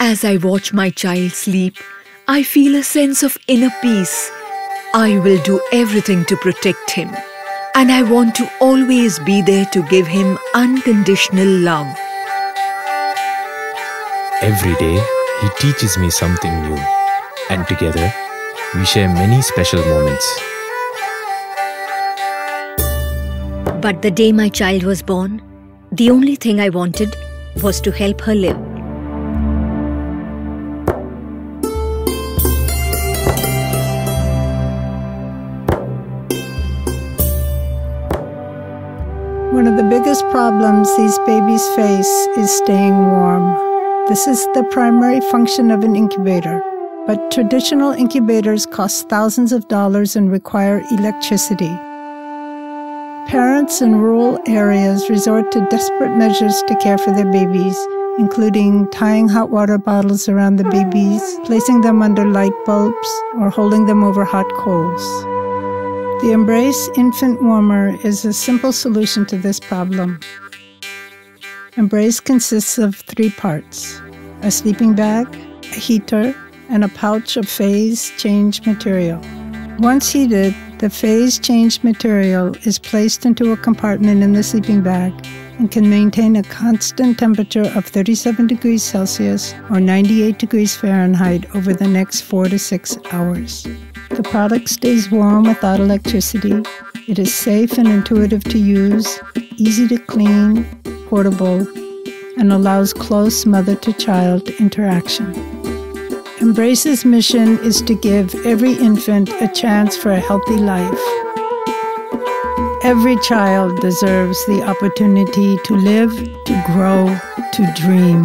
As I watch my child sleep, I feel a sense of inner peace. I will do everything to protect him, and I want to always be there to give him unconditional love. Every day, he teaches me something new, and together, we share many special moments. But the day my child was born, the only thing I wanted was to help her live. One of the biggest problems these babies face is staying warm. This is the primary function of an incubator, but traditional incubators cost thousands of dollars and require electricity. Parents in rural areas resort to desperate measures to care for their babies, including tying hot water bottles around the babies, placing them under light bulbs, or holding them over hot coals. The Embrace Infant Warmer is a simple solution to this problem. Embrace consists of three parts a sleeping bag, a heater, and a pouch of phase change material. Once heated, the phase change material is placed into a compartment in the sleeping bag and can maintain a constant temperature of 37 degrees Celsius or 98 degrees Fahrenheit over the next four to six hours. The product stays warm without electricity. It is safe and intuitive to use, easy to clean, portable, and allows close mother to child interaction. Embrace's mission is to give every infant a chance for a healthy life. Every child deserves the opportunity to live, to grow, to dream.